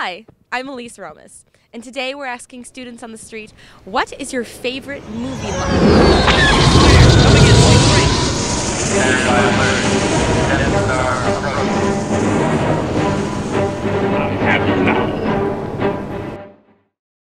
Hi, I'm Elise Romas, and today we're asking students on the street, what is your favorite movie line?